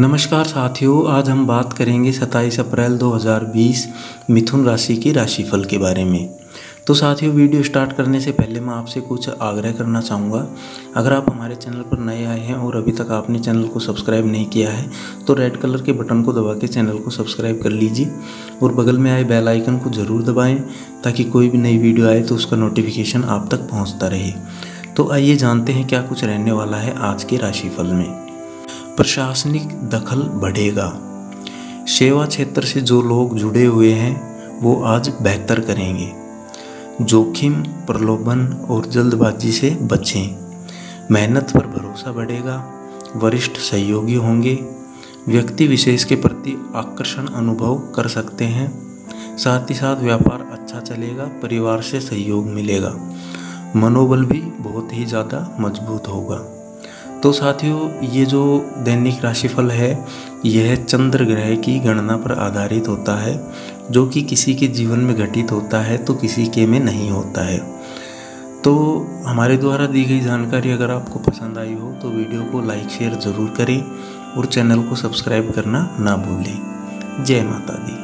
नमस्कार साथियों, आज हम बात करेंगे 27 अप्रैल 2020 मिथुन राशि की राशिफल के बारे में। तो साथियों, वीडियो स्टार्ट करने से पहले मैं आपसे कुछ आग्रह करना चाहूँगा। अगर आप हमारे चैनल पर नए आए हैं और अभी तक आपने चैनल को सब्सक्राइब नहीं किया है तो रेड कलर के बटन को दबा के चैनल को सब्सक्राइब कर लीजिए और बगल में आए बेल आइकन को ज़रूर दबाएँ, ताकि कोई भी नई वीडियो आए तो उसका नोटिफिकेशन आप तक पहुँचता रहे। तो आइए जानते हैं क्या कुछ रहने वाला है आज के राशिफल में। प्रशासनिक दखल बढ़ेगा। सेवा क्षेत्र से जो लोग जुड़े हुए हैं, वो आज बेहतर करेंगे। जोखिम, प्रलोभन और जल्दबाजी से बचें। मेहनत पर भरोसा बढ़ेगा। वरिष्ठ सहयोगी होंगे। व्यक्ति विशेष के प्रति आकर्षण अनुभव कर सकते हैं। साथ ही साथ व्यापार अच्छा चलेगा, परिवार से सहयोग मिलेगा। मनोबल भी बहुत ही ज़्यादा मज़बूत होगा। तो साथियों, ये जो दैनिक राशिफल है, यह चंद्र ग्रह की गणना पर आधारित होता है, जो कि किसी के जीवन में घटित होता है तो किसी के में नहीं होता है। तो हमारे द्वारा दी गई जानकारी अगर आपको पसंद आई हो तो वीडियो को लाइक, शेयर ज़रूर करें और चैनल को सब्सक्राइब करना ना भूलें। जय माता दी।